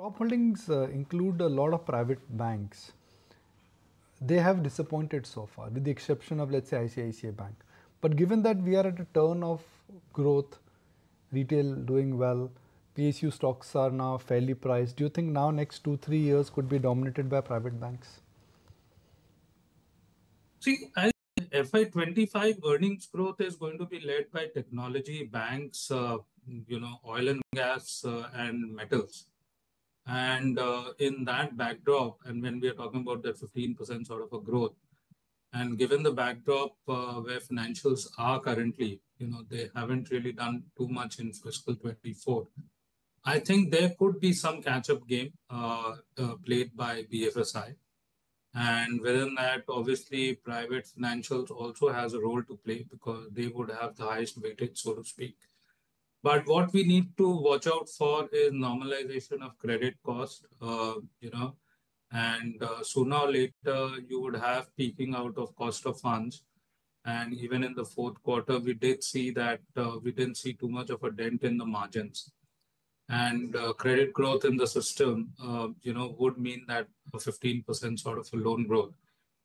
Top holdings uh, include a lot of private banks. They have disappointed so far, with the exception of, let's say, ICICI Bank. But given that we are at a turn of growth, retail doing well, PSU stocks are now fairly priced, do you think now next two, three years could be dominated by private banks? See, I FY25 earnings growth is going to be led by technology, banks, uh, you know, oil and gas, uh, and metals. And uh, in that backdrop, and when we are talking about that 15% sort of a growth, and given the backdrop uh, where financials are currently, you know, they haven't really done too much in fiscal 24. I think there could be some catch-up game uh, uh, played by BFSI. And within that, obviously, private financials also has a role to play because they would have the highest weightage, so to speak. But what we need to watch out for is normalization of credit cost, uh, you know, and uh, sooner or later you would have peaking out of cost of funds. And even in the fourth quarter, we did see that uh, we didn't see too much of a dent in the margins. And uh, credit growth in the system, uh, you know, would mean that a 15% sort of a loan growth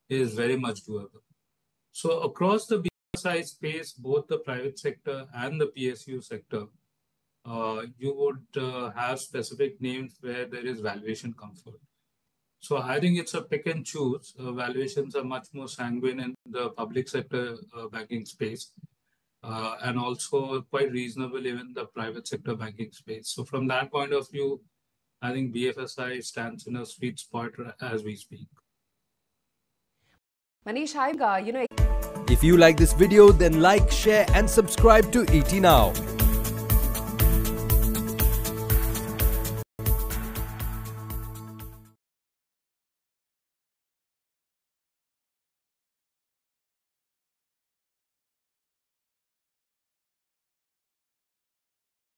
is very much doable. So across the BFSI space, both the private sector and the PSU sector, uh, you would uh, have specific names where there is valuation comfort. So I think it's a pick and choose. Uh, valuations are much more sanguine in the public sector uh, banking space. Uh, and also quite reasonable even the private sector banking space. So from that point of view, I think BFSI stands in a sweet spot as we speak. Manish, hi, you know. If you like this video, then like, share, and subscribe to ET Now.